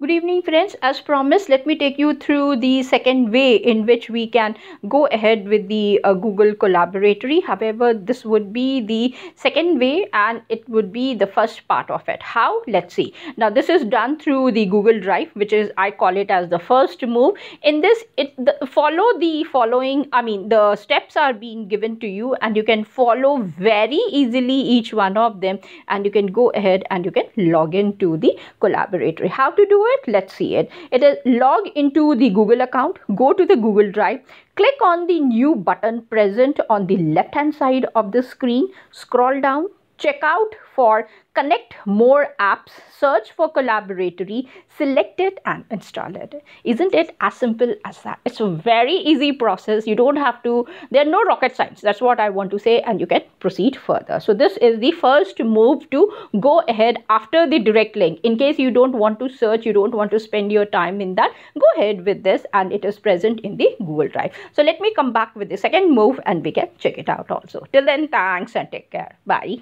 Good evening friends. As promised, let me take you through the second way in which we can go ahead with the uh, Google Colaboratory. However, this would be the second way and it would be the first part of it. How? Let's see. Now this is done through the Google Drive which is I call it as the first move. In this, it the, follow the following, I mean the steps are being given to you and you can follow very easily each one of them and you can go ahead and you can log into the Colaboratory. How to do it? Let's see it. It is log into the Google account, go to the Google Drive, click on the new button present on the left hand side of the screen, scroll down, check out for connect more apps, search for colaboratory, select it and install it. Isn't it as simple as that? It's a very easy process. You don't have to, there are no rocket science. That's what I want to say and you can proceed further. So this is the first move to go ahead after the direct link. In case you don't want to search, you don't want to spend your time in that, go ahead with this and it is present in the Google Drive. So let me come back with the second move and we can check it out also. Till then, thanks and take care. Bye.